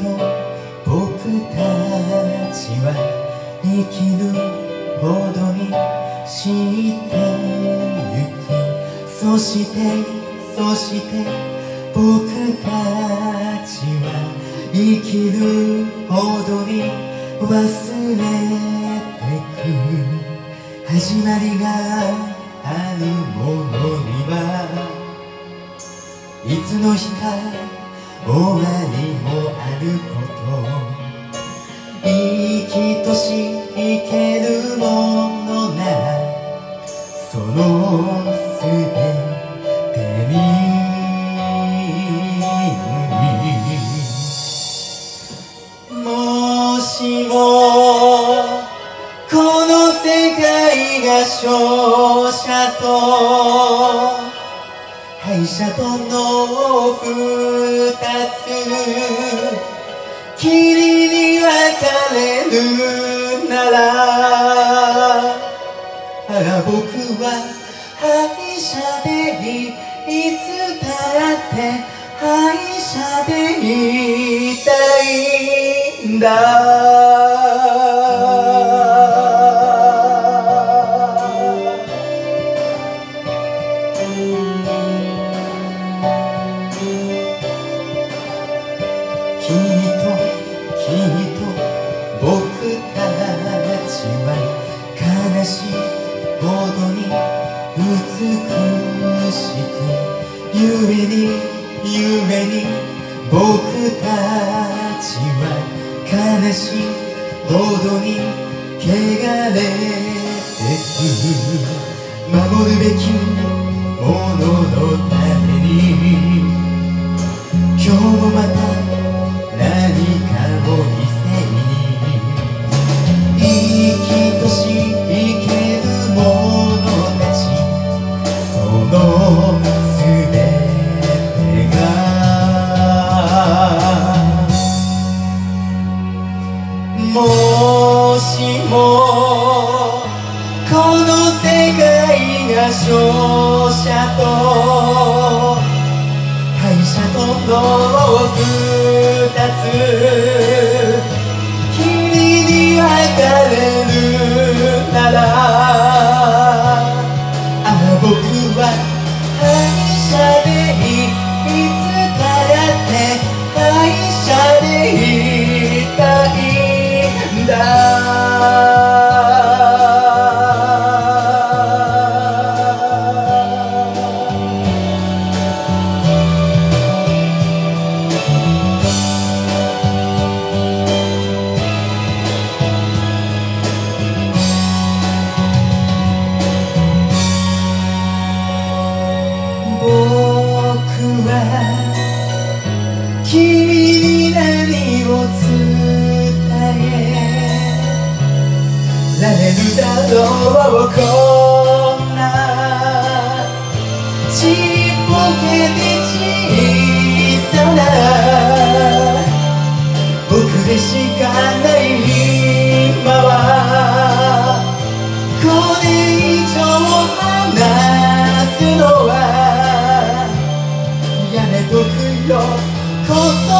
と僕たちは生きるほどに知ってゆく。そしてそして僕たちは生きるほどに忘れてく。始まりがあるものにはいつの日か終わりもある生きとし生けるものならそのすべてにもしもこの世界が勝者と敗者との二つ。るならああ僕は敗者でいいいつだって敗者でいたいんだ。君と君くゆえにゆえに僕たちは悲しいほどに。汚れてく守るべきもののために今日もまた何かを犠牲に生きとし生ける者たち。そのこの世界が勝者と敗者との二つ。君に何を伝えられるだろう話すのはやめとくよ